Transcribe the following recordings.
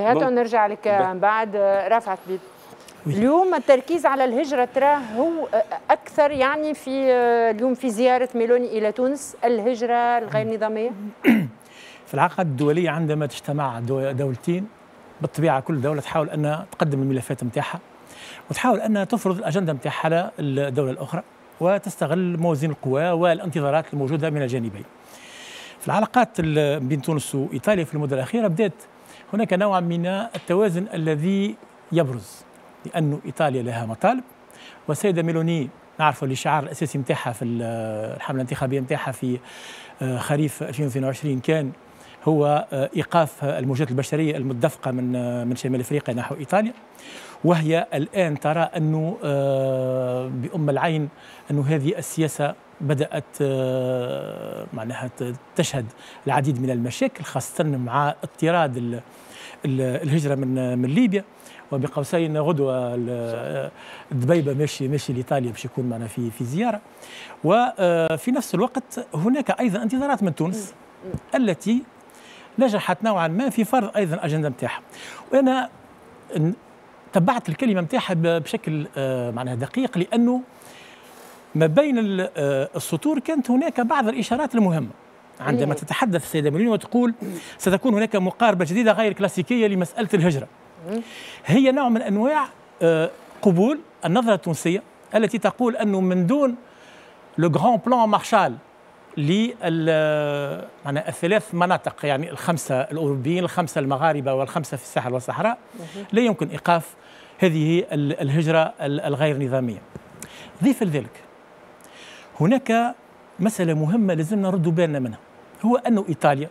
هاتوا نرجع لك بعد رفعت بيت. اليوم التركيز على الهجرة تراه هو أكثر يعني في اليوم في زيارة ميلوني إلى تونس الهجرة الغير نظامية. في العقد الدولية عندما تجتمع دولتين بالطبيعة كل دولة تحاول أن تقدم الملفات نتاعها وتحاول أن تفرض الأجندة نتاعها على الدولة الأخرى وتستغل موازين القوى والانتظارات الموجودة من الجانبين. في العلاقات بين تونس وإيطاليا في المدة الأخيرة بدأت هناك نوع من التوازن الذي يبرز لأن إيطاليا لها مطالب. والسيدة ميلوني نعرفوا الشعار الأساسي نتاعها في الحملة الانتخابية نتاعها في آه، خريف 2022 كان هو آه، إيقاف الموجات البشرية المتدفقه من آه، من شمال إفريقيا نحو إيطاليا. وهي الآن ترى أنه بأم العين أنه هذه السياسة بدأت معناها تشهد العديد من المشاكل خاصة مع اضطراد الهجرة من من ليبيا. وبقوسين غدوة الدبيبه ماشي ماشي لإيطاليا باش يكون معنا في في زيارة. وفي نفس الوقت هناك أيضا انتظارات من تونس التي نجحت نوعا ما في فرض أيضا الاجنده نتاعها وأنا تبعت الكلمة نتاعها بشكل آه، معناها دقيق لأنه ما بين آه، السطور كانت هناك بعض الإشارات المهمة. عندما تتحدث السيده مليون وتقول ستكون هناك مقاربة جديدة غير كلاسيكية لمسألة الهجرة. هي نوع من أنواع آه، قبول النظرة التونسية التي تقول أنه من دون لو غران بلان مارشال لل معنى الثلاث مناطق يعني الخمسة الأوروبيين الخمسة المغاربة والخمسة في الساحل والصحراء لا يمكن إيقاف هذه الهجرة الغير نظامية. ضيف لذلك هناك مسألة مهمة لازم نرد بالنا منها هو أنه إيطاليا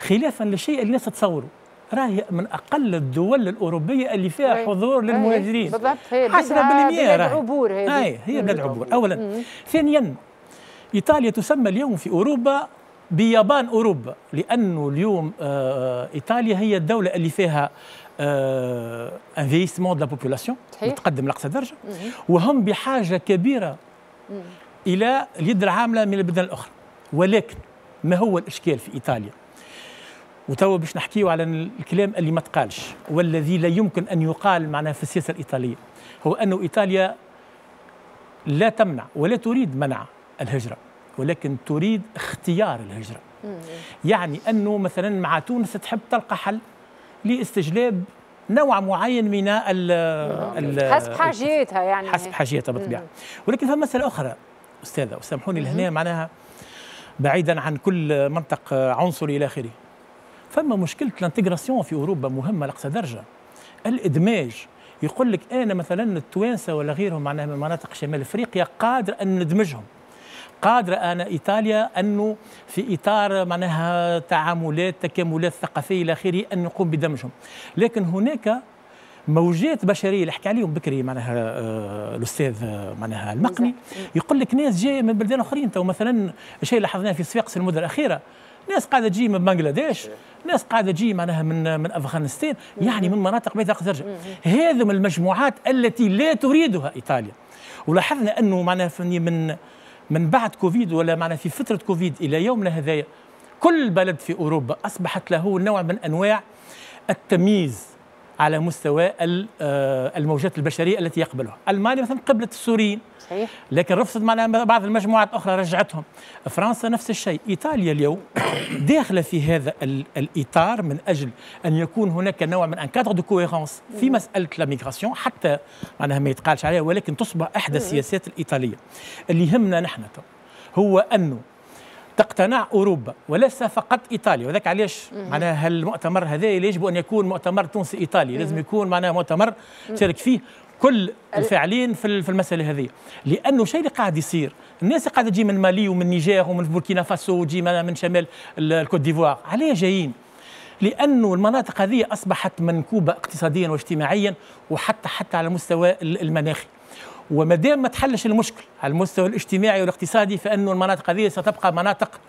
خلافا للشيء اللي الناس تتصوره راهي من أقل الدول الأوروبية اللي فيها حضور للمهاجرين. بالضبط هي بلاد عبور هذه هي بلاد عبور اولا ثانيا إيطاليا تسمى اليوم في أوروبا بيابان أوروبا لأنه اليوم آه إيطاليا هي الدولة اللي فيها un vieillissement de population متقدم لأقصى درجة وهم بحاجة كبيرة إلى اليد العاملة من البلدان الأخرى. ولكن ما هو الإشكال في إيطاليا؟ وتوا باش نحكيو على الكلام اللي ما تقالش والذي لا يمكن أن يقال معناه في السياسة الإيطالية هو انه إيطاليا لا تمنع ولا تريد منع الهجرة ولكن تريد اختيار الهجرة. يعني أنه مثلا مع تونس تحب تلقى حل لإستجلاب نوع معين من ال حسب حاجيتها يعني. حسب حاجيتها بالطبيعة. ولكن فما مسألة أخرى أستاذة وسامحوني لهنا معناها بعيدا عن كل منطق عنصري إلى آخره. فما مشكلة الانتجراسيون في أوروبا مهمة لأقصى درجة. الإدماج يقول لك أنا مثلا التوانسة ولا غيرهم معناها من مناطق شمال أفريقيا قادر أن ندمجهم. قادرة أنا إيطاليا أنه في إطار معناها تعاملات تكاملات ثقافية إلى آخره أن نقوم بدمجهم. لكن هناك موجات بشرية اللي حكى عليهم بكري معناها آه الأستاذ آه، معناها المقني. يقول لك ناس جاية من بلدان أخرين تو مثلا الشيء اللي لاحظناه في صفاقس المدة الأخيرة. ناس قاعدة تجي من بنغلاديش ناس قاعدة تجي معناها من من أفغانستان يعني من مناطق بعيده درجه هذه من المجموعات التي لا تريدها إيطاليا. ولاحظنا أنه معناها من من بعد كوفيد ولا معنا في فترة كوفيد إلى يومنا هذايا كل بلد في أوروبا أصبحت له نوع من أنواع التمييز. على مستوى آه، الموجات البشرية التي يقبلها، ألمانيا مثلا قبلت السوريين صحيح. لكن رفضت معنا بعض المجموعات الاخرى رجعتهم، فرنسا نفس الشيء، إيطاليا اليوم داخلة في هذا الإطار من أجل أن يكون هناك نوع من un cadre de cohérence في مسألة la migration حتى معناها ما يتقالش عليها ولكن تصبح أحدى السياسات الإيطالية. اللي يهمنا نحن هو أنه تقتنع أوروبا وليس فقط إيطاليا. وذاك علاش؟ معناها المؤتمر هذا يجب أن يكون مؤتمر تونسي إيطالي. لازم يكون معناها مؤتمر تشارك فيه كل الفاعلين في المسألة هذه. لأنه شيء اللي قاعد يصير الناس قاعدة تجي من مالي ومن نيجير ومن بوركينا فاسو وتجي من شمال الكوت ديفوار علاه جايين. لأنه المناطق هذه أصبحت منكوبة اقتصاديا واجتماعيا وحتى حتى على المستوى المناخي. وما دام ما تحلش المشكل. على المستوى الاجتماعي والاقتصادي فإن المناطق هذه ستبقى مناطق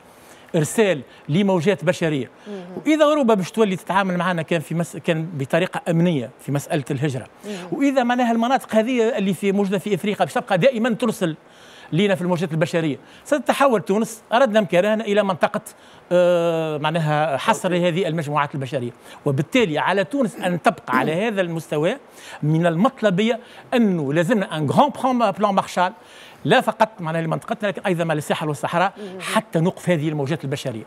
إرسال لموجات بشرية. وإذا أوروبا باش تولي تتعامل معنا كان في مس... كان بطريقة أمنية في مسألة الهجرة. وإذا معناها المناطق هذه اللي في موجودة في إفريقيا باش تبقى دائما ترسل لينا في الموجات البشرية. ستتحول تونس أردنا مكانها إلى منطقة آه معناها حصر هذه المجموعات البشرية. وبالتالي على تونس أن تبقى على هذا المستوى من المطلبية أنه لازمنا ان غران بلان مارشال لا فقط معناها لمنطقتنا لكن أيضا مع الساحل والصحراء حتى نوقف هذه الموجات البشرية.